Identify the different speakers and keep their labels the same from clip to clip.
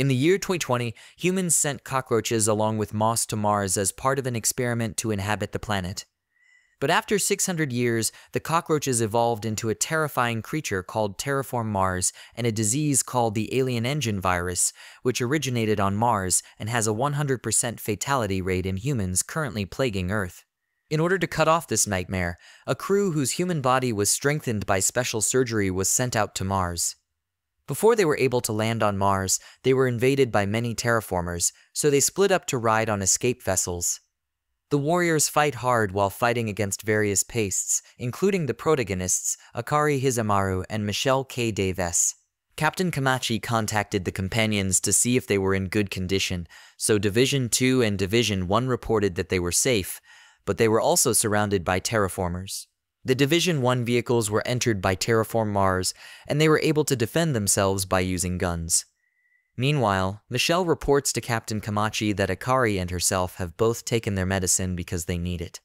Speaker 1: In the year 2020, humans sent cockroaches along with moss to Mars as part of an experiment to inhabit the planet. But after 600 years, the cockroaches evolved into a terrifying creature called Terra Formars and a disease called the Alien Engine virus, which originated on Mars and has a 100% fatality rate in humans currently plaguing Earth. In order to cut off this nightmare, a crew whose human body was strengthened by special surgery was sent out to Mars. Before they were able to land on Mars, they were invaded by many terraformers, so they split up to ride on escape vessels. The warriors fight hard while fighting against various pastes, including the protagonists Akari Hizamaru and Michelle K. Davis. Captain Kamachi contacted the companions to see if they were in good condition, so Division 2 and Division 1 reported that they were safe, but they were also surrounded by terraformers. The Division 1 vehicles were entered by Terra Formars, and they were able to defend themselves by using guns. Meanwhile, Michelle reports to Captain Kamachi that Akari and herself have both taken their medicine because they need it.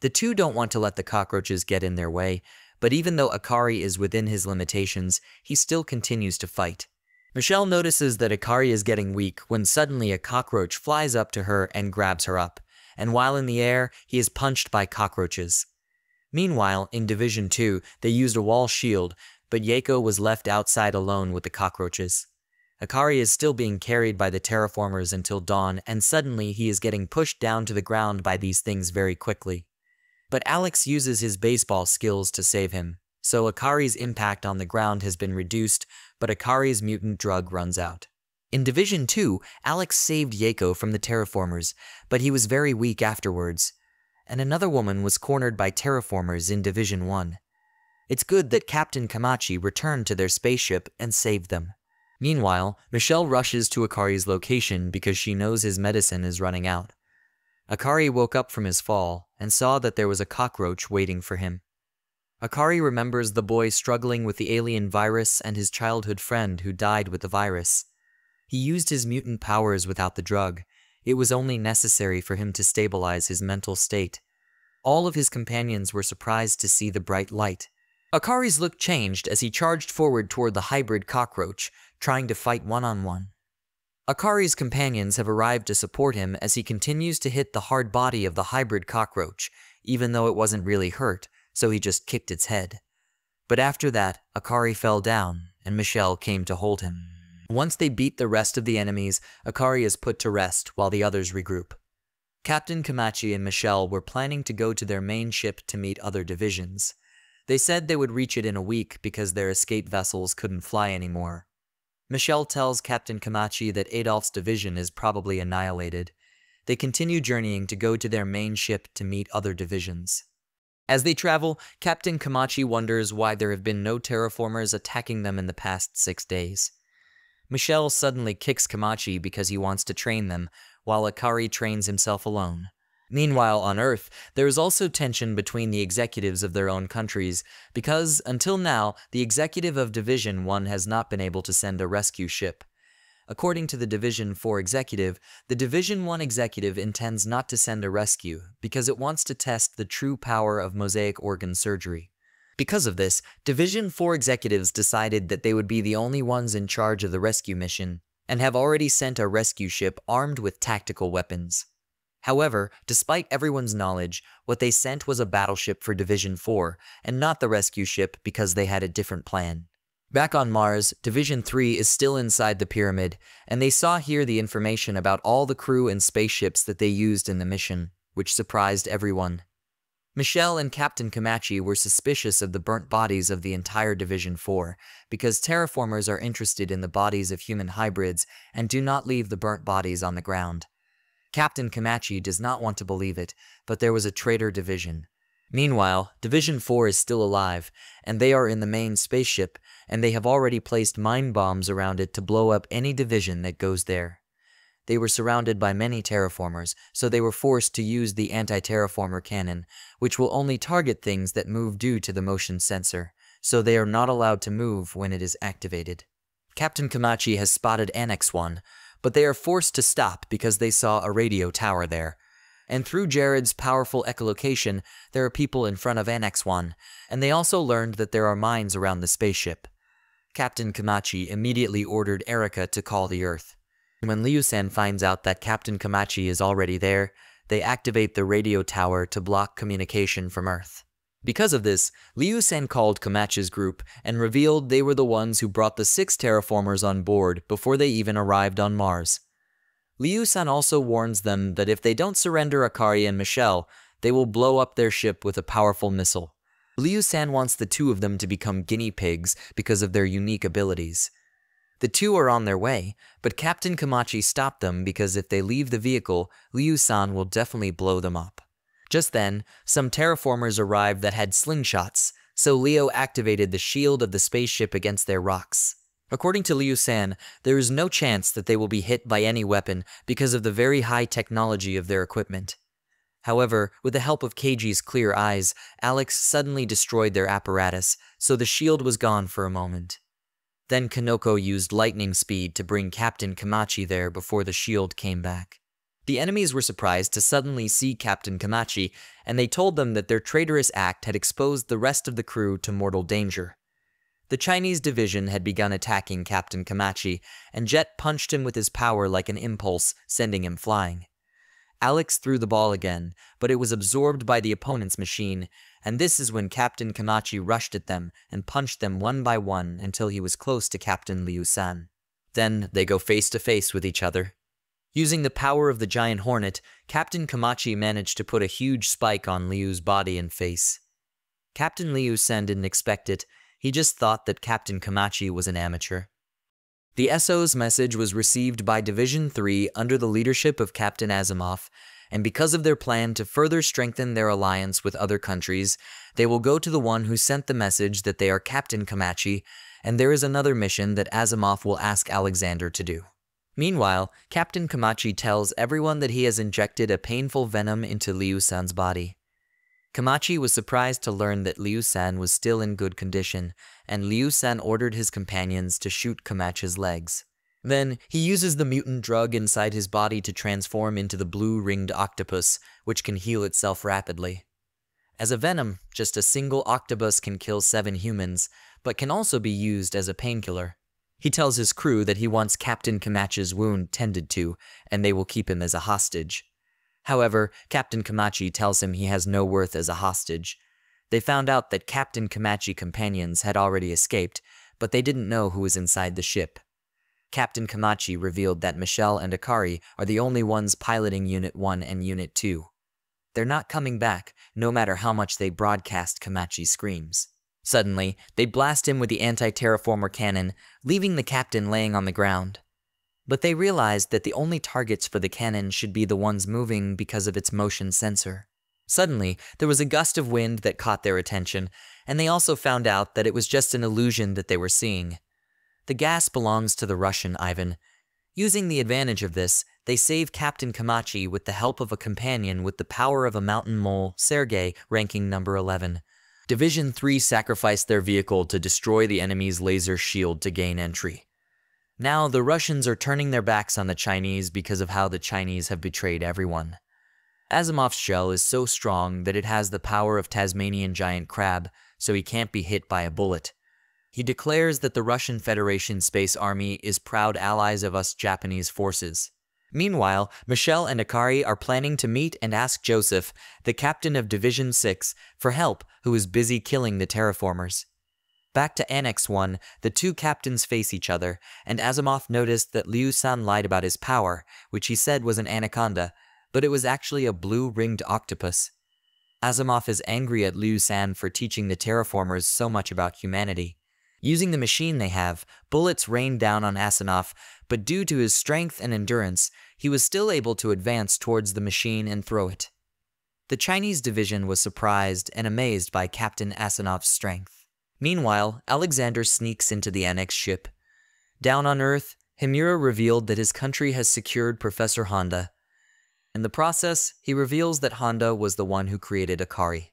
Speaker 1: The two don't want to let the cockroaches get in their way, but even though Akari is within his limitations, he still continues to fight. Michelle notices that Akari is getting weak when suddenly a cockroach flies up to her and grabs her up, and while in the air, he is punched by cockroaches. Meanwhile, in Division 2, they used a wall shield, but Yako was left outside alone with the cockroaches. Akari is still being carried by the terraformers until dawn, and suddenly he is getting pushed down to the ground by these things very quickly. But Alex uses his baseball skills to save him, so Akari's impact on the ground has been reduced, but Akari's mutant drug runs out. In Division 2, Alex saved Yako from the terraformers, but he was very weak afterwards. And another woman was cornered by terraformers in Division 1. It's good that Captain Kamachi returned to their spaceship and saved them. Meanwhile, Michelle rushes to Akari's location because she knows his medicine is running out. Akari woke up from his fall and saw that there was a cockroach waiting for him. Akari remembers the boy struggling with the alien virus and his childhood friend who died with the virus. He used his mutant powers without the drug. It was only necessary for him to stabilize his mental state. All of his companions were surprised to see the bright light. Akari's look changed as he charged forward toward the hybrid cockroach, trying to fight one-on-one. Akari's companions have arrived to support him as he continues to hit the hard body of the hybrid cockroach, even though it wasn't really hurt, so he just kicked its head. But after that, Akari fell down, and Michelle came to hold him. Once they beat the rest of the enemies, Akari is put to rest while the others regroup. Captain Kamachi and Michelle were planning to go to their main ship to meet other divisions. They said they would reach it in a week because their escape vessels couldn't fly anymore. Michelle tells Captain Kamachi that Adolf's division is probably annihilated. They continue journeying to go to their main ship to meet other divisions. As they travel, Captain Kamachi wonders why there have been no terraformers attacking them in the past six days. Michelle suddenly kicks Kamachi because he wants to train them, while Akari trains himself alone. Meanwhile, on Earth, there is also tension between the executives of their own countries, because, until now, the executive of Division 1 has not been able to send a rescue ship. According to the Division 4 executive, the Division 1 executive intends not to send a rescue because it wants to test the true power of mosaic organ surgery. Because of this, Division 4 executives decided that they would be the only ones in charge of the rescue mission, and have already sent a rescue ship armed with tactical weapons. However, despite everyone's knowledge, what they sent was a battleship for Division 4, and not the rescue ship because they had a different plan. Back on Mars, Division 3 is still inside the pyramid, and they saw here the information about all the crew and spaceships that they used in the mission, which surprised everyone. Michelle and Captain Kamachi were suspicious of the burnt bodies of the entire Division 4, because terraformers are interested in the bodies of human hybrids and do not leave the burnt bodies on the ground. Captain Kamachi does not want to believe it, but there was a traitor division. Meanwhile, Division 4 is still alive, and they are in the main spaceship, and they have already placed mine bombs around it to blow up any division that goes there. They were surrounded by many terraformers, so they were forced to use the anti-terraformer cannon, which will only target things that move due to the motion sensor, so they are not allowed to move when it is activated. Captain Kamachi has spotted Annex 1, but they are forced to stop because they saw a radio tower there. And through Jared's powerful echolocation, there are people in front of Annex 1, and they also learned that there are mines around the spaceship. Captain Kamachi immediately ordered Erica to call the Earth. When Liu San finds out that Captain Kamachi is already there, they activate the radio tower to block communication from Earth. Because of this, Liu San called Kamachi's group and revealed they were the ones who brought the six terraformers on board before they even arrived on Mars. Liu San also warns them that if they don't surrender Akari and Michelle, they will blow up their ship with a powerful missile. Liu San wants the two of them to become guinea pigs because of their unique abilities. The two are on their way, but Captain Kamachi stopped them because if they leave the vehicle, Liu San will definitely blow them up. Just then, some terraformers arrived that had slingshots, so Leo activated the shield of the spaceship against their rocks. According to Liu San, there is no chance that they will be hit by any weapon because of the very high technology of their equipment. However, with the help of Keiji's clear eyes, Alex suddenly destroyed their apparatus, so the shield was gone for a moment. Then Kanoko used lightning speed to bring Captain Kamachi there before the shield came back. The enemies were surprised to suddenly see Captain Kamachi, and they told them that their traitorous act had exposed the rest of the crew to mortal danger. The Chinese division had begun attacking Captain Kamachi, and Jet punched him with his power like an impulse, sending him flying. Alex threw the ball again, but it was absorbed by the opponent's machine, and this is when Captain Kamachi rushed at them and punched them one by one until he was close to Captain Liu San. Then they go face to face with each other. Using the power of the giant hornet, Captain Kamachi managed to put a huge spike on Liu's body and face. Captain Liu San didn't expect it, he just thought that Captain Kamachi was an amateur. The SO's message was received by Division 3 under the leadership of Captain Asimov, and because of their plan to further strengthen their alliance with other countries, they will go to the one who sent the message that they are Captain Kamachi, and there is another mission that Asimov will ask Alexander to do. Meanwhile, Captain Kamachi tells everyone that he has injected a painful venom into Liu San's body. Kamachi was surprised to learn that Liu San was still in good condition, and Liu San ordered his companions to shoot Kamachi's legs. Then, he uses the mutant drug inside his body to transform into the blue-ringed octopus, which can heal itself rapidly. As a venom, just a single octopus can kill seven humans, but can also be used as a painkiller. He tells his crew that he wants Captain Kamachi's wound tended to, and they will keep him as a hostage. However, Captain Kamachi tells him he has no worth as a hostage. They found out that Captain Kamachi companions had already escaped, but they didn't know who was inside the ship. Captain Kamachi revealed that Michelle and Akari are the only ones piloting Unit 1 and Unit 2. They're not coming back, no matter how much they broadcast Kamachi's screams. Suddenly, they blast him with the anti-terraformer cannon, leaving the captain laying on the ground. But they realized that the only targets for the cannon should be the ones moving because of its motion sensor. Suddenly, there was a gust of wind that caught their attention, and they also found out that it was just an illusion that they were seeing. The gas belongs to the Russian Ivan. Using the advantage of this, they save Captain Kamachi with the help of a companion with the power of a mountain mole, Sergei, ranking number 11. Division 3 sacrificed their vehicle to destroy the enemy's laser shield to gain entry. Now, the Russians are turning their backs on the Chinese because of how the Chinese have betrayed everyone. Asimov's shell is so strong that it has the power of Tasmanian giant crab, so he can't be hit by a bullet. He declares that the Russian Federation Space Army is proud allies of us Japanese forces. Meanwhile, Michelle and Akari are planning to meet and ask Joseph, the captain of Division 6, for help, who is busy killing the terraformers. Back to Annex 1, the two captains face each other, and Asimov noticed that Liu San lied about his power, which he said was an anaconda, but it was actually a blue-ringed octopus. Asimov is angry at Liu San for teaching the terraformers so much about humanity. Using the machine they have, bullets rained down on Asimov, but due to his strength and endurance, he was still able to advance towards the machine and throw it. The Chinese division was surprised and amazed by Captain Asimov's strength. Meanwhile, Alexander sneaks into the Annex ship. Down on Earth, Himura revealed that his country has secured Professor Honda. In the process, he reveals that Honda was the one who created Akari.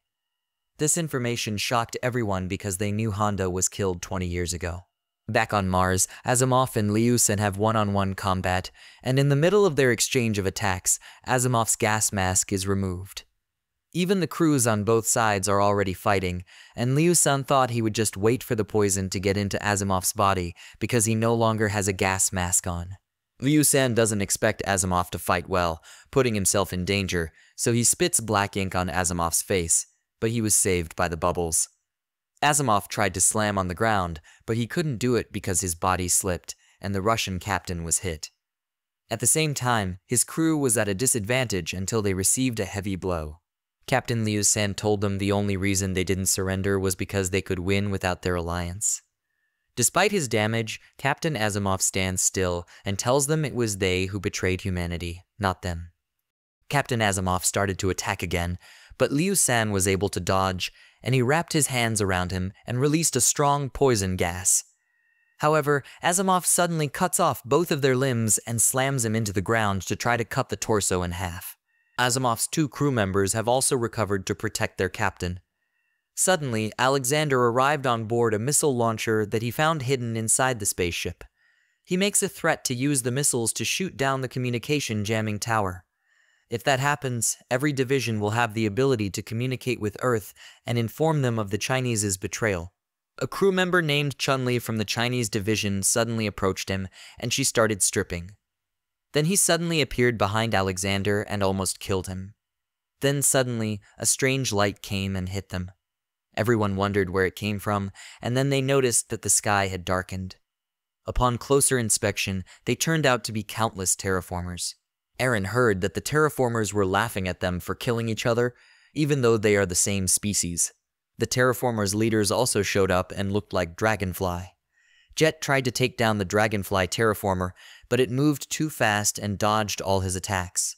Speaker 1: This information shocked everyone because they knew Honda was killed 20 years ago. Back on Mars, Asimov and Liu San have one-on-one -on -one combat, and in the middle of their exchange of attacks, Asimov's gas mask is removed. Even the crews on both sides are already fighting, and Liu San thought he would just wait for the poison to get into Asimov's body because he no longer has a gas mask on. Liu San doesn't expect Asimov to fight well, putting himself in danger, so he spits black ink on Asimov's face, but he was saved by the bubbles. Asimov tried to slam on the ground, but he couldn't do it because his body slipped, and the Russian captain was hit. At the same time, his crew was at a disadvantage until they received a heavy blow. Captain Liu San told them the only reason they didn't surrender was because they could win without their alliance. Despite his damage, Captain Asimov stands still and tells them it was they who betrayed humanity, not them. Captain Asimov started to attack again, but Liu San was able to dodge, and he wrapped his hands around him and released a strong poison gas. However, Asimov suddenly cuts off both of their limbs and slams him into the ground to try to cut the torso in half. Asimov's two crew members have also recovered to protect their captain. Suddenly, Alexander arrived on board a missile launcher that he found hidden inside the spaceship. He makes a threat to use the missiles to shoot down the communication jamming tower. If that happens, every division will have the ability to communicate with Earth and inform them of the Chinese's betrayal. A crew member named Chun-Li from the Chinese division suddenly approached him, and she started stripping. Then he suddenly appeared behind Alexander and almost killed him. Then suddenly, a strange light came and hit them. Everyone wondered where it came from, and then they noticed that the sky had darkened. Upon closer inspection, they turned out to be countless terraformers. Eren heard that the terraformers were laughing at them for killing each other, even though they are the same species. The terraformers' leaders also showed up and looked like Dragonfly. Jet tried to take down the Dragonfly terraformer, but it moved too fast and dodged all his attacks.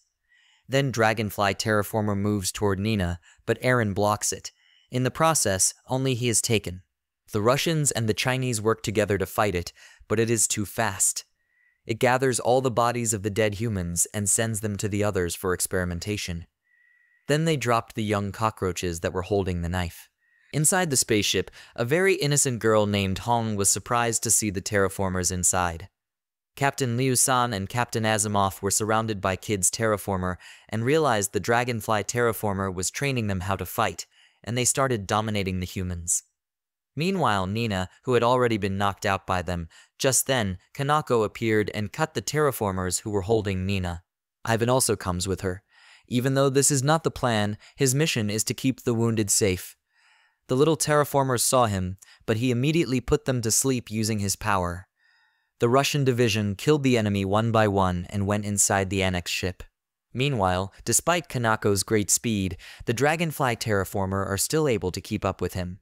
Speaker 1: Then Dragonfly terraformer moves toward Nina, but Aaron blocks it. In the process, only he is taken. The Russians and the Chinese work together to fight it, but it is too fast. It gathers all the bodies of the dead humans and sends them to the others for experimentation. Then they dropped the young cockroaches that were holding the knife. Inside the spaceship, a very innocent girl named Hong was surprised to see the terraformers inside. Captain Liu San and Captain Asimov were surrounded by kids terraformer and realized the Dragonfly terraformer was training them how to fight, and they started dominating the humans. Meanwhile, Nina, who had already been knocked out by them, just then, Kanako appeared and cut the terraformers who were holding Nina. Ivan also comes with her. Even though this is not the plan, his mission is to keep the wounded safe. The little terraformers saw him, but he immediately put them to sleep using his power. The Russian division killed the enemy one by one and went inside the annex ship. Meanwhile, despite Kanako's great speed, the Dragonfly terraformer are still able to keep up with him.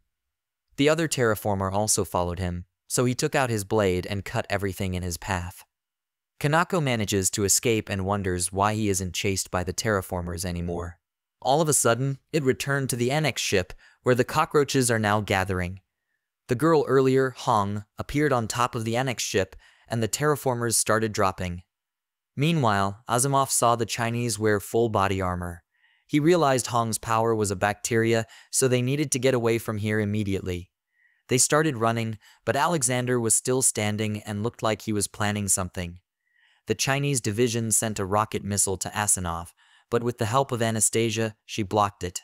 Speaker 1: The other terraformer also followed him, so he took out his blade and cut everything in his path. Kanako manages to escape and wonders why he isn't chased by the terraformers anymore. All of a sudden, it returned to the annex ship, where the cockroaches are now gathering. The girl earlier, Hong, appeared on top of the annex ship, and the terraformers started dropping. Meanwhile, Asimov saw the Chinese wear full body armor. He realized Hong's power was a bacteria, so they needed to get away from here immediately. They started running, but Alexander was still standing and looked like he was planning something. The Chinese division sent a rocket missile to Asimov, but with the help of Anastasia, she blocked it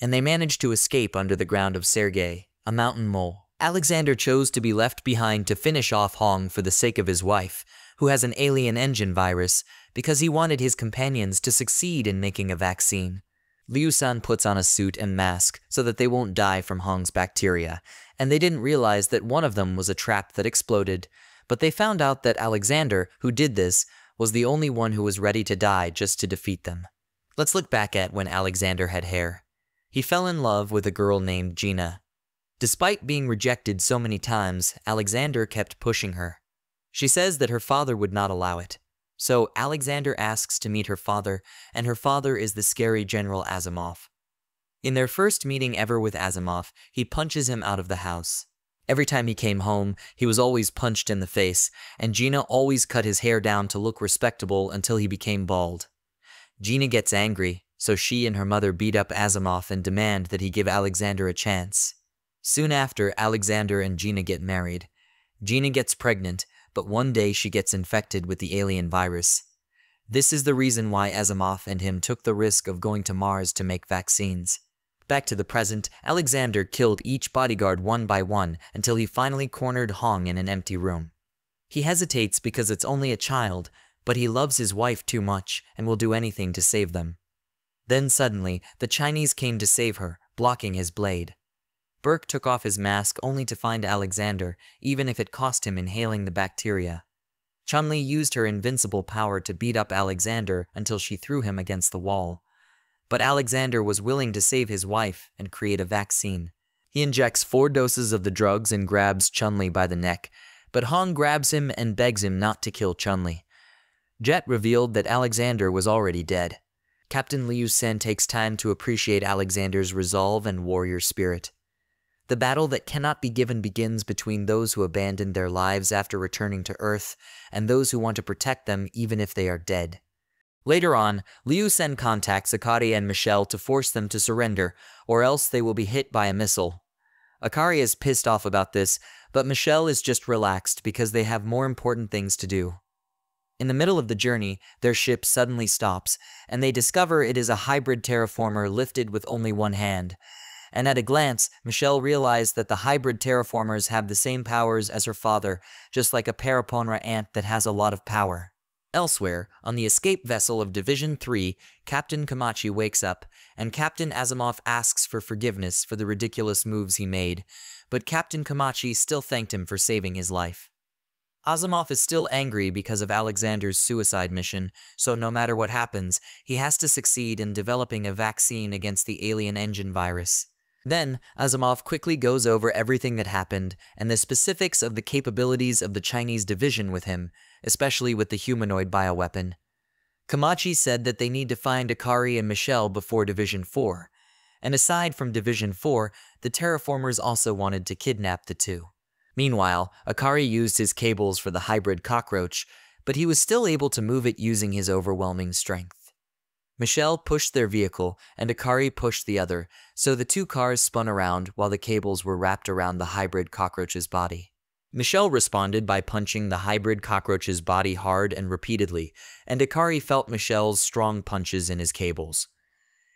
Speaker 1: and they managed to escape under the ground of Sergei, a mountain mole. Alexander chose to be left behind to finish off Hong for the sake of his wife, who has an alien engine virus, because he wanted his companions to succeed in making a vaccine. Liu San puts on a suit and mask so that they won't die from Hong's bacteria, and they didn't realize that one of them was a trap that exploded, but they found out that Alexander, who did this, was the only one who was ready to die just to defeat them. Let's look back at when Alexander had hair he fell in love with a girl named Gina. Despite being rejected so many times, Alexander kept pushing her. She says that her father would not allow it. So Alexander asks to meet her father, and her father is the scary General Asimov. In their first meeting ever with Asimov, he punches him out of the house. Every time he came home, he was always punched in the face, and Gina always cut his hair down to look respectable until he became bald. Gina gets angry, so she and her mother beat up Asimov and demand that he give Alexander a chance. Soon after, Alexander and Gina get married. Gina gets pregnant, but one day she gets infected with the alien virus. This is the reason why Asimov and him took the risk of going to Mars to make vaccines. Back to the present, Alexander killed each bodyguard one by one until he finally cornered Hong in an empty room. He hesitates because it's only a child, but he loves his wife too much and will do anything to save them. Then suddenly, the Chinese came to save her, blocking his blade. Burke took off his mask only to find Alexander, even if it cost him inhaling the bacteria. Chun-Li used her invincible power to beat up Alexander until she threw him against the wall. But Alexander was willing to save his wife and create a vaccine. He injects four doses of the drugs and grabs Chun-Li by the neck, but Hong grabs him and begs him not to kill Chun-Li. Jet revealed that Alexander was already dead. Captain Liu Sen takes time to appreciate Alexander's resolve and warrior spirit. The battle that cannot be given begins between those who abandoned their lives after returning to Earth and those who want to protect them even if they are dead. Later on, Liu Sen contacts Akari and Michelle to force them to surrender, or else they will be hit by a missile. Akari is pissed off about this, but Michelle is just relaxed because they have more important things to do. In the middle of the journey, their ship suddenly stops, and they discover it is a hybrid terraformer lifted with only one hand, and at a glance, Michelle realized that the hybrid terraformers have the same powers as her father, just like a Paraponera ant that has a lot of power. Elsewhere, on the escape vessel of Division 3, Captain Kamachi wakes up, and Captain Asimov asks for forgiveness for the ridiculous moves he made, but Captain Kamachi still thanked him for saving his life. Asimov is still angry because of Alexander's suicide mission, so no matter what happens, he has to succeed in developing a vaccine against the alien engine virus. Then, Asimov quickly goes over everything that happened and the specifics of the capabilities of the Chinese division with him, especially with the humanoid bioweapon. Kamachi said that they need to find Akari and Michelle before Division 4, and aside from Division 4, the terraformers also wanted to kidnap the two. Meanwhile, Akari used his cables for the hybrid cockroach, but he was still able to move it using his overwhelming strength. Michelle pushed their vehicle, and Akari pushed the other, so the two cars spun around while the cables were wrapped around the hybrid cockroach's body. Michelle responded by punching the hybrid cockroach's body hard and repeatedly, and Akari felt Michelle's strong punches in his cables.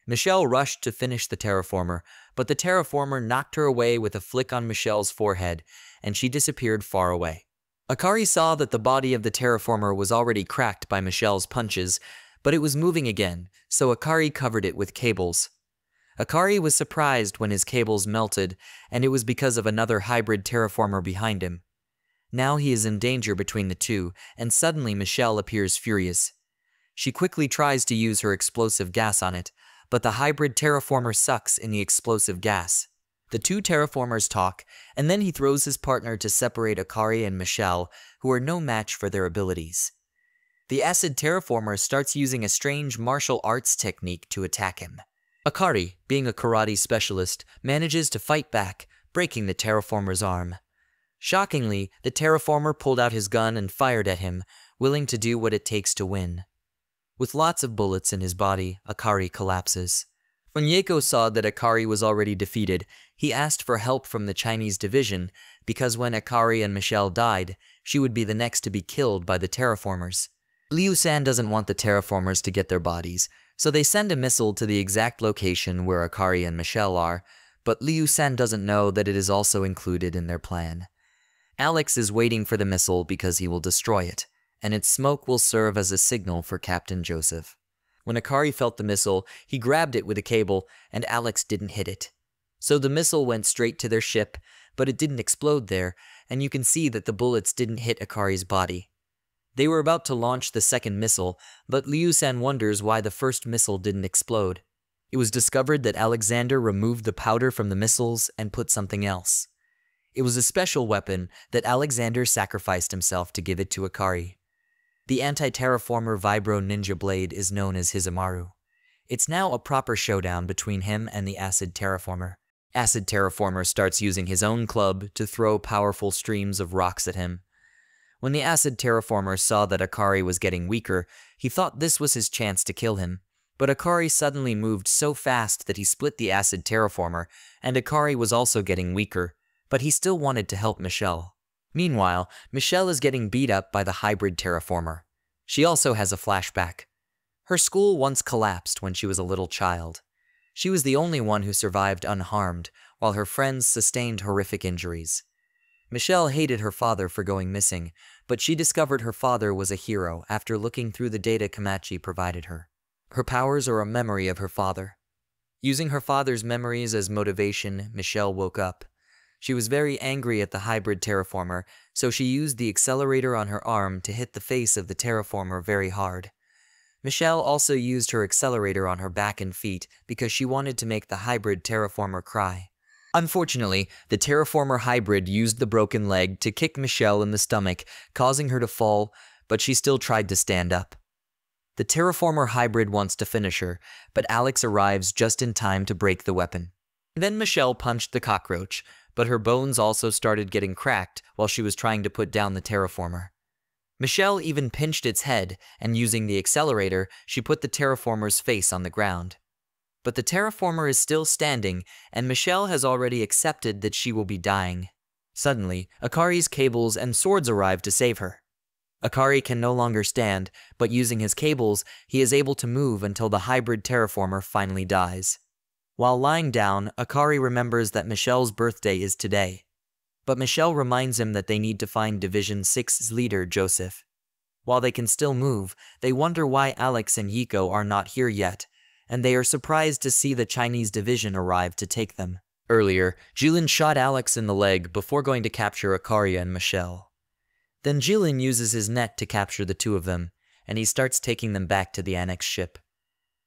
Speaker 1: Michelle rushed to finish the terraformer, but the terraformer knocked her away with a flick on Michelle's forehead, and she disappeared far away. Akari saw that the body of the terraformer was already cracked by Michelle's punches, but it was moving again, so Akari covered it with cables. Akari was surprised when his cables melted, and it was because of another hybrid terraformer behind him. Now he is in danger between the two, and suddenly Michelle appears furious. She quickly tries to use her explosive gas on it, but the hybrid terraformer sucks in the explosive gas. The two terraformers talk, and then he throws his partner to separate Akari and Michelle, who are no match for their abilities. The acid terraformer starts using a strange martial arts technique to attack him. Akari, being a karate specialist, manages to fight back, breaking the terraformer's arm. Shockingly, the terraformer pulled out his gun and fired at him, willing to do what it takes to win. With lots of bullets in his body, Akari collapses. When Yeko saw that Akari was already defeated, he asked for help from the Chinese division because when Akari and Michelle died, she would be the next to be killed by the terraformers. Liu San doesn't want the terraformers to get their bodies, so they send a missile to the exact location where Akari and Michelle are, but Liu San doesn't know that it is also included in their plan. Alex is waiting for the missile because he will destroy it, and its smoke will serve as a signal for Captain Joseph. When Akari felt the missile, he grabbed it with a cable, and Alex didn't hit it. So the missile went straight to their ship, but it didn't explode there, and you can see that the bullets didn't hit Akari's body. They were about to launch the second missile, but Liu San wonders why the first missile didn't explode. It was discovered that Alexander removed the powder from the missiles and put something else. It was a special weapon that Alexander sacrificed himself to give it to Akari. The anti-terraformer Vibro Ninja Blade is known as Hizamaru. It's now a proper showdown between him and the Acid Terraformer. Acid Terraformer starts using his own club to throw powerful streams of rocks at him. When the acid terraformer saw that Akari was getting weaker, he thought this was his chance to kill him. But Akari suddenly moved so fast that he split the acid terraformer, and Akari was also getting weaker, but he still wanted to help Michelle. Meanwhile, Michelle is getting beat up by the hybrid terraformer. She also has a flashback. Her school once collapsed when she was a little child. She was the only one who survived unharmed, while her friends sustained horrific injuries. Michelle hated her father for going missing, but she discovered her father was a hero after looking through the data Komachi provided her. Her powers are a memory of her father. Using her father's memories as motivation, Michelle woke up. She was very angry at the hybrid terraformer, so she used the accelerator on her arm to hit the face of the terraformer very hard. Michelle also used her accelerator on her back and feet because she wanted to make the hybrid terraformer cry. Unfortunately, the terraformer hybrid used the broken leg to kick Michelle in the stomach, causing her to fall, but she still tried to stand up. The terraformer hybrid wants to finish her, but Alex arrives just in time to break the weapon. Then Michelle punched the cockroach, but her bones also started getting cracked while she was trying to put down the terraformer. Michelle even pinched its head, and using the accelerator, she put the terraformer's face on the ground. But the terraformer is still standing, and Michelle has already accepted that she will be dying. Suddenly, Akari's cables and swords arrive to save her. Akari can no longer stand, but using his cables, he is able to move until the hybrid terraformer finally dies. While lying down, Akari remembers that Michelle's birthday is today. But Michelle reminds him that they need to find Division 6's leader, Joseph. While they can still move, they wonder why Alex and Yiko are not here yet, and they are surprised to see the Chinese division arrive to take them. Earlier, Jilin shot Alex in the leg before going to capture Akari and Michelle. Then Jilin uses his net to capture the two of them, and he starts taking them back to the annex ship.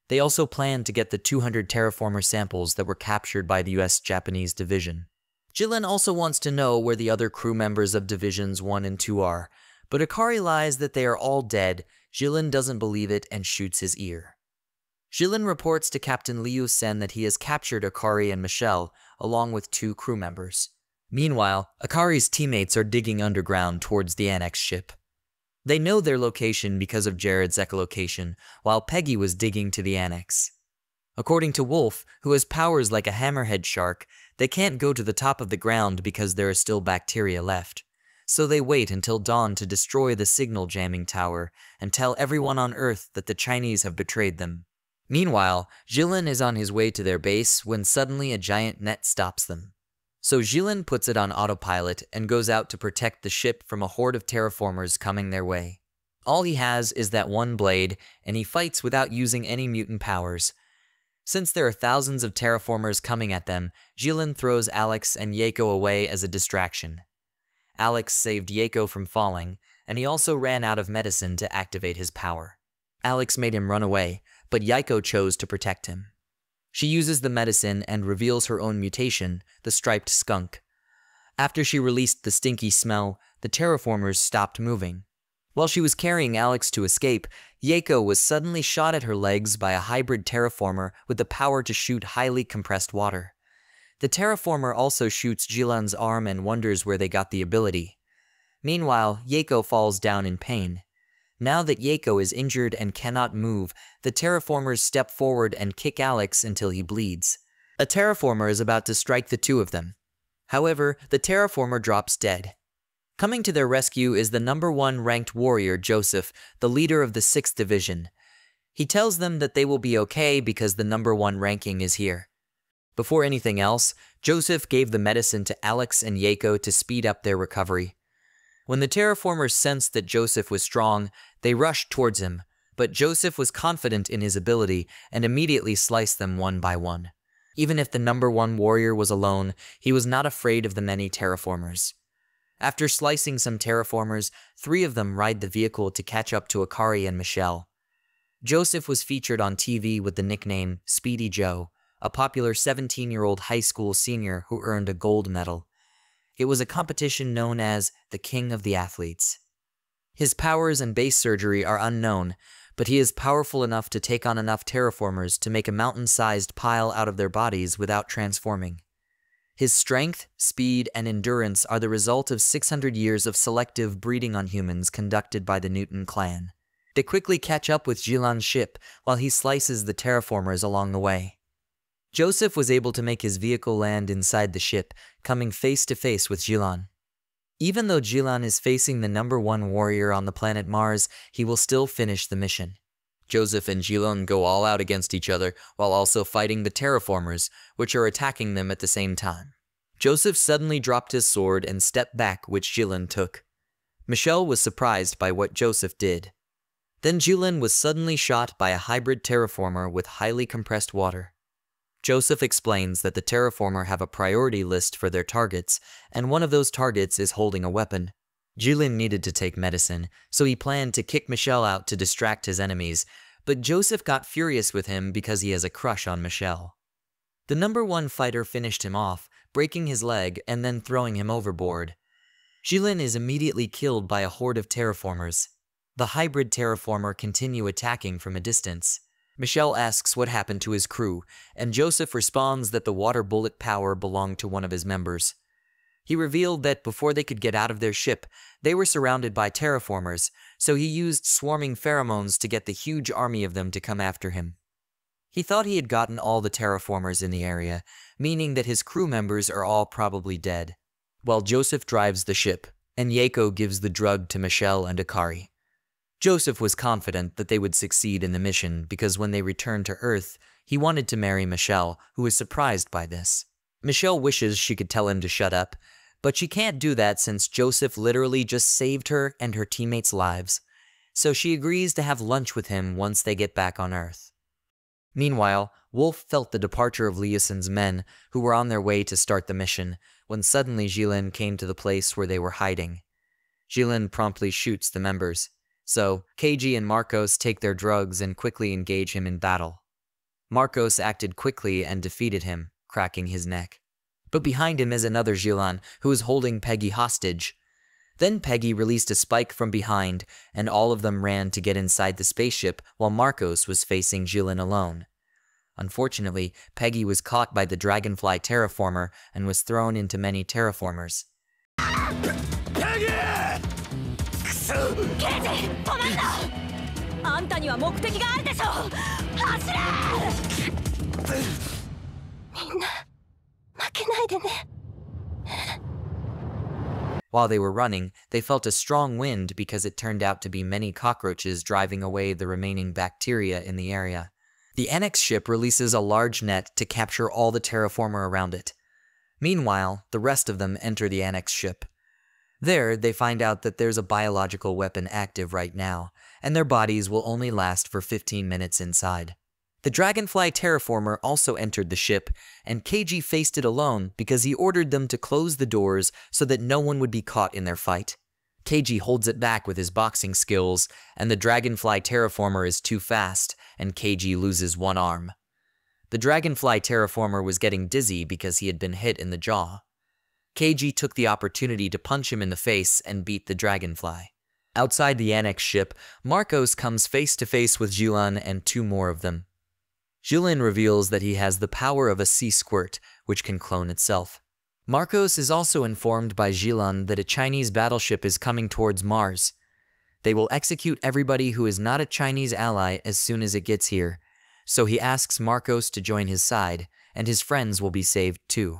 Speaker 1: They also plan to get the 200 terraformer samples that were captured by the US Japanese division. Jilin also wants to know where the other crew members of Divisions 1 and 2 are, but Akari lies that they are all dead. Jilin doesn't believe it and shoots his ear. Jilin reports to Captain Liu Sen that he has captured Akari and Michelle, along with two crew members. Meanwhile, Akari's teammates are digging underground towards the annex ship. They know their location because of Jared's echolocation, while Peggy was digging to the annex. According to Wolf, who has powers like a hammerhead shark, they can't go to the top of the ground because there are still bacteria left. So they wait until dawn to destroy the signal jamming tower and tell everyone on Earth that the Chinese have betrayed them. Meanwhile, Jilin is on his way to their base when suddenly a giant net stops them. So Jilin puts it on autopilot and goes out to protect the ship from a horde of terraformers coming their way. All he has is that one blade, and he fights without using any mutant powers. Since there are thousands of terraformers coming at them, Jilin throws Alex and Yako away as a distraction. Alex saved Yako from falling, and he also ran out of medicine to activate his power. Alex made him run away, but Yako chose to protect him. She uses the medicine and reveals her own mutation, the striped skunk. After she released the stinky smell, the terraformers stopped moving. While she was carrying Alex to escape, Yako was suddenly shot at her legs by a hybrid terraformer with the power to shoot highly compressed water. The terraformer also shoots Jilan's arm and wonders where they got the ability. Meanwhile, Yako falls down in pain. Now that Yako is injured and cannot move, the terraformers step forward and kick Alex until he bleeds. A terraformer is about to strike the two of them. However, the terraformer drops dead. Coming to their rescue is the number one ranked warrior, Joseph, the leader of the 6th Division. He tells them that they will be okay because the number one ranking is here. Before anything else, Joseph gave the medicine to Alex and Yako to speed up their recovery. When the terraformers sensed that Joseph was strong, they rushed towards him, but Joseph was confident in his ability and immediately sliced them one by one. Even if the number one warrior was alone, he was not afraid of the many terraformers. After slicing some terraformers, three of them ride the vehicle to catch up to Akari and Michelle. Joseph was featured on TV with the nickname Speedy Joe, a popular 17 year old high school senior who earned a gold medal. It was a competition known as the King of the Athletes. His powers and base surgery are unknown, but he is powerful enough to take on enough terraformers to make a mountain-sized pile out of their bodies without transforming. His strength, speed, and endurance are the result of 600 years of selective breeding on humans conducted by the Newton clan. They quickly catch up with Jilan's ship while he slices the terraformers along the way. Joseph was able to make his vehicle land inside the ship, coming face to face with Jilan. Even though Jilan is facing the number one warrior on the planet Mars, he will still finish the mission. Joseph and Jilan go all out against each other while also fighting the terraformers, which are attacking them at the same time. Joseph suddenly dropped his sword and stepped back, which Jilan took. Michelle was surprised by what Joseph did. Then Jilin was suddenly shot by a hybrid terraformer with highly compressed water. Joseph explains that the terraformer have a priority list for their targets, and one of those targets is holding a weapon. Jilin needed to take medicine, so he planned to kick Michelle out to distract his enemies, but Joseph got furious with him because he has a crush on Michelle. The number one fighter finished him off, breaking his leg and then throwing him overboard. Jilin is immediately killed by a horde of terraformers. The hybrid terraformer continue attacking from a distance. Michelle asks what happened to his crew, and Joseph responds that the water bullet power belonged to one of his members. He revealed that before they could get out of their ship, they were surrounded by terraformers, so he used swarming pheromones to get the huge army of them to come after him. He thought he had gotten all the terraformers in the area, meaning that his crew members are all probably dead. While Joseph drives the ship, and Yako gives the drug to Michelle and Akari. Joseph was confident that they would succeed in the mission because when they returned to Earth, he wanted to marry Michelle, who was surprised by this. Michelle wishes she could tell him to shut up, but she can't do that since Joseph literally just saved her and her teammates' lives, so she agrees to have lunch with him once they get back on Earth. Meanwhile, Wolf felt the departure of Liusen's men, who were on their way to start the mission, when suddenly Jilin came to the place where they were hiding. Jilin promptly shoots the members. So, Keiji and Marcos take their drugs and quickly engage him in battle. Marcos acted quickly and defeated him, cracking his neck. But behind him is another Jilin, who is holding Peggy hostage. Then Peggy released a spike from behind, and all of them ran to get inside the spaceship while Marcos was facing Jilin alone. Unfortunately, Peggy was caught by the Dragonfly terraformer and was thrown into many terraformers. Peggy! 刑事止まんなあんたには目的があるでしょ走れみんな負けないでね While they were running, they felt a strong wind because it turned out to be many cockroaches driving away the remaining bacteria in the area. The Annex ship releases a large net to capture all the terraformer around it. Meanwhile, the rest of them enter the Annex ship. There, they find out that there's a biological weapon active right now, and their bodies will only last for 15 minutes inside. The Dragonfly terraformer also entered the ship, and Keiji faced it alone because he ordered them to close the doors so that no one would be caught in their fight. Keiji holds it back with his boxing skills, and the Dragonfly terraformer is too fast, and Keiji loses one arm. The Dragonfly terraformer was getting dizzy because he had been hit in the jaw. Keiji took the opportunity to punch him in the face and beat the dragonfly. Outside the annex ship, Marcos comes face to face with Jilan and two more of them. Jilin reveals that he has the power of a sea squirt, which can clone itself. Marcos is also informed by Jilan that a Chinese battleship is coming towards Mars. They will execute everybody who is not a Chinese ally as soon as it gets here, so he asks Marcos to join his side, and his friends will be saved too.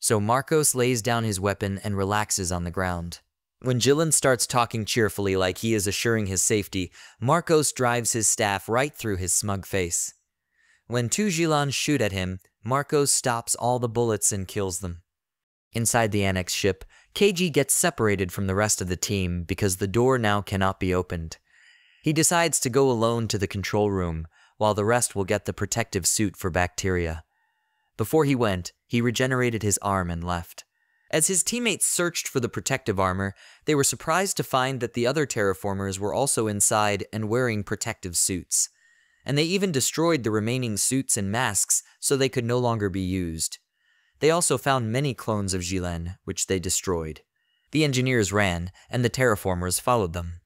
Speaker 1: So Marcos lays down his weapon and relaxes on the ground. When Jilin starts talking cheerfully like he is assuring his safety, Marcos drives his staff right through his smug face. When two Jilins shoot at him, Marcos stops all the bullets and kills them. Inside the annex ship, Keiji gets separated from the rest of the team because the door now cannot be opened. He decides to go alone to the control room, while the rest will get the protective suit for bacteria. Before he went, he regenerated his arm and left. As his teammates searched for the protective armor, they were surprised to find that the other terraformers were also inside and wearing protective suits. And they even destroyed the remaining suits and masks so they could no longer be used. They also found many clones of Jilin, which they destroyed. The engineers ran, and the terraformers followed them.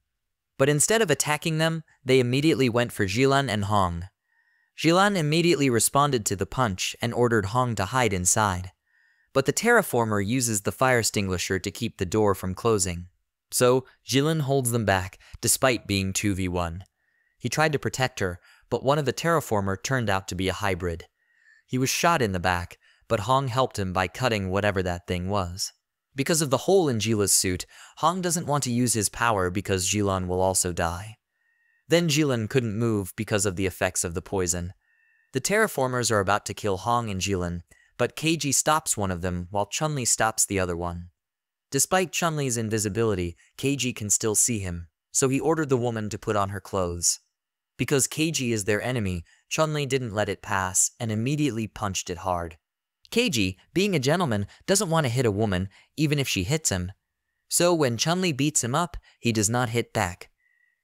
Speaker 1: But instead of attacking them, they immediately went for Jilin and Hong, Jilin immediately responded to the punch and ordered Hong to hide inside. But the terraformer uses the fire extinguisher to keep the door from closing. So, Jilin holds them back, despite being 2v1. He tried to protect her, but one of the terraformer turned out to be a hybrid. He was shot in the back, but Hong helped him by cutting whatever that thing was. Because of the hole in Jila's suit, Hong doesn't want to use his power because Jilan will also die. Then Jilin couldn't move because of the effects of the poison. The terraformers are about to kill Hong and Jilin, but Keiji stops one of them while Chunli stops the other one. Despite Chun-Li's invisibility, Keiji can still see him, so he ordered the woman to put on her clothes. Because Keiji is their enemy, Chun-Li didn't let it pass and immediately punched it hard. Keiji, being a gentleman, doesn't want to hit a woman, even if she hits him. So when Chun-Li beats him up, he does not hit back.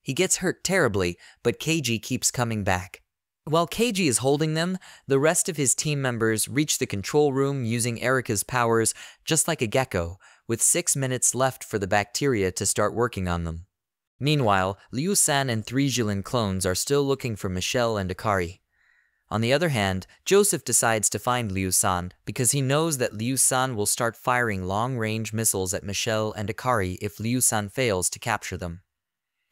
Speaker 1: He gets hurt terribly, but Keiji keeps coming back. While Keiji is holding them, the rest of his team members reach the control room using Erika's powers just like a gecko, with six minutes left for the bacteria to start working on them. Meanwhile, Liu San and three Jilin clones are still looking for Michelle and Akari. On the other hand, Joseph decides to find Liu San because he knows that Liu San will start firing long-range missiles at Michelle and Akari if Liu San fails to capture them.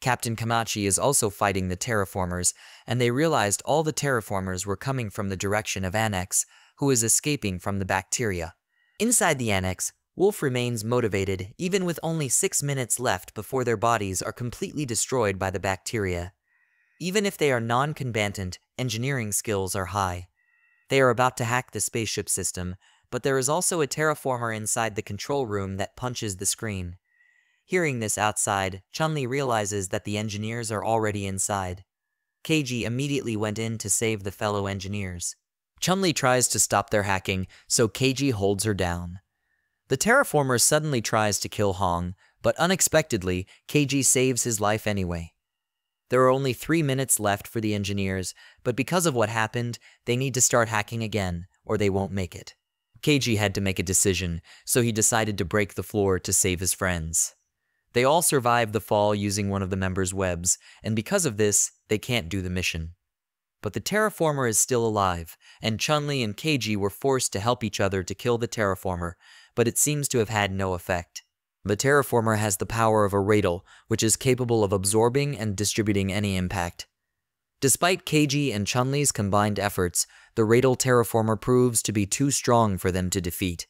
Speaker 1: Captain Kamachi is also fighting the terraformers, and they realized all the terraformers were coming from the direction of Annex, who is escaping from the bacteria. Inside the Annex, Wolf remains motivated even with only six minutes left before their bodies are completely destroyed by the bacteria. Even if they are non-combatant, engineering skills are high. They are about to hack the spaceship system, but there is also a terraformer inside the control room that punches the screen. Hearing this outside, Chun-Li realizes that the engineers are already inside. Keiji immediately went in to save the fellow engineers. Chun-Li tries to stop their hacking, so Keiji holds her down. The terraformer suddenly tries to kill Hong, but unexpectedly, Keiji saves his life anyway. There are only three minutes left for the engineers, but because of what happened, they need to start hacking again, or they won't make it. Keiji had to make a decision, so he decided to break the floor to save his friends. They all survive the fall using one of the members' webs, and because of this, they can't do the mission. But the terraformer is still alive, and Chun-Li and Keiji were forced to help each other to kill the terraformer, but it seems to have had no effect. The terraformer has the power of a ratel, which is capable of absorbing and distributing any impact. Despite Keiji and Chun-Li's combined efforts, the ratel terraformer proves to be too strong for them to defeat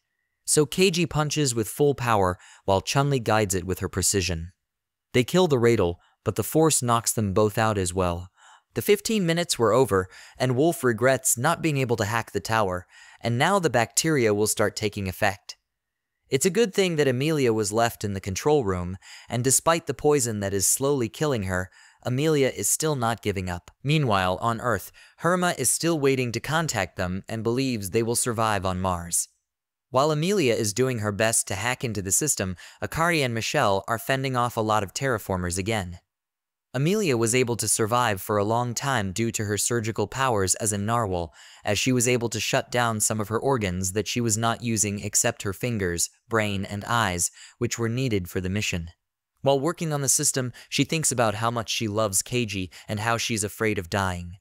Speaker 1: so Keiji punches with full power while Chun-Li guides it with her precision. They kill the Ratel, but the Force knocks them both out as well. The 15 minutes were over, and Wolf regrets not being able to hack the tower, and now the bacteria will start taking effect. It's a good thing that Amelia was left in the control room, and despite the poison that is slowly killing her, Amelia is still not giving up. Meanwhile, on Earth, Herma is still waiting to contact them and believes they will survive on Mars. While Amelia is doing her best to hack into the system, Akari and Michelle are fending off a lot of terraformers again. Amelia was able to survive for a long time due to her surgical powers as a narwhal, as she was able to shut down some of her organs that she was not using except her fingers, brain, and eyes, which were needed for the mission. While working on the system, she thinks about how much she loves Keiji and how she's afraid of dying.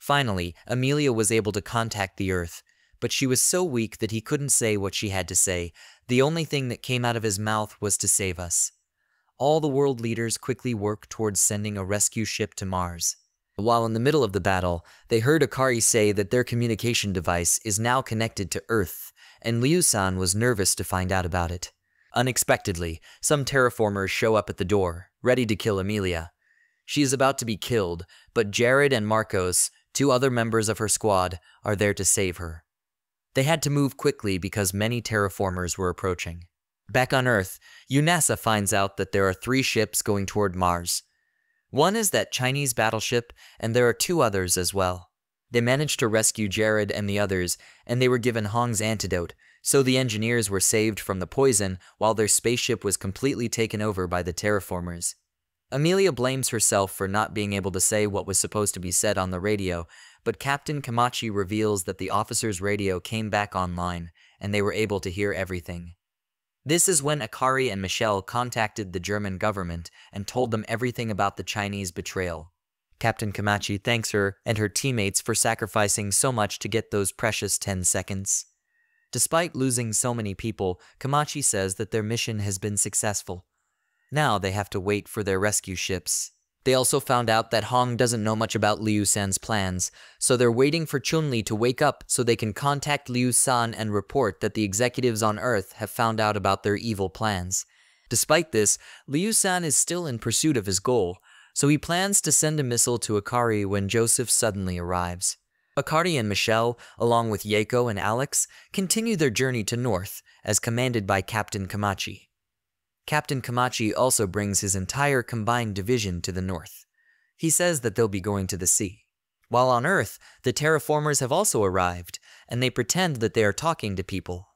Speaker 1: Finally, Amelia was able to contact the Earth, but she was so weak that he couldn't say what she had to say. The only thing that came out of his mouth was to save us. All the world leaders quickly worked towards sending a rescue ship to Mars. While in the middle of the battle, they heard Akari say that their communication device is now connected to Earth, and Liu San was nervous to find out about it. Unexpectedly, some terraformers show up at the door, ready to kill Amelia. She is about to be killed, but Jared and Marcos, two other members of her squad, are there to save her. They had to move quickly because many terraformers were approaching. Back on Earth, UNASA finds out that there are three ships going toward Mars. One is that Chinese battleship, and there are two others as well. They managed to rescue Jared and the others, and they were given Hong's antidote, so the engineers were saved from the poison while their spaceship was completely taken over by the terraformers. Amelia blames herself for not being able to say what was supposed to be said on the radio, but Captain Kamachi reveals that the officer's radio came back online and they were able to hear everything. This is when Akari and Michelle contacted the German government and told them everything about the Chinese betrayal. Captain Kamachi thanks her and her teammates for sacrificing so much to get those precious 10 seconds. Despite losing so many people, Kamachi says that their mission has been successful. Now they have to wait for their rescue ships. They also found out that Hong doesn't know much about Liu San's plans, so they're waiting for Chun-Li to wake up so they can contact Liu San and report that the executives on Earth have found out about their evil plans. Despite this, Liu San is still in pursuit of his goal, so he plans to send a missile to Akari when Joseph suddenly arrives. Akari and Michelle, along with Yeiko and Alex, continue their journey to North, as commanded by Captain Kamachi. Captain Kamachi also brings his entire combined division to the north. He says that they'll be going to the sea. While on Earth, the terraformers have also arrived, and they pretend that they are talking to people.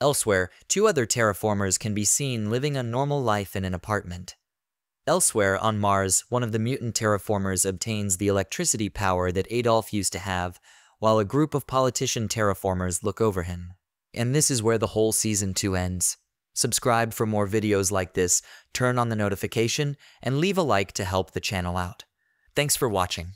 Speaker 1: Elsewhere, two other terraformers can be seen living a normal life in an apartment. Elsewhere, on Mars, one of the mutant terraformers obtains the electricity power that Adolf used to have, while a group of politician terraformers look over him. And this is where the whole Season 2 ends. Subscribe for more videos like this, turn on the notification, and leave a like to help the channel out. Thanks for watching.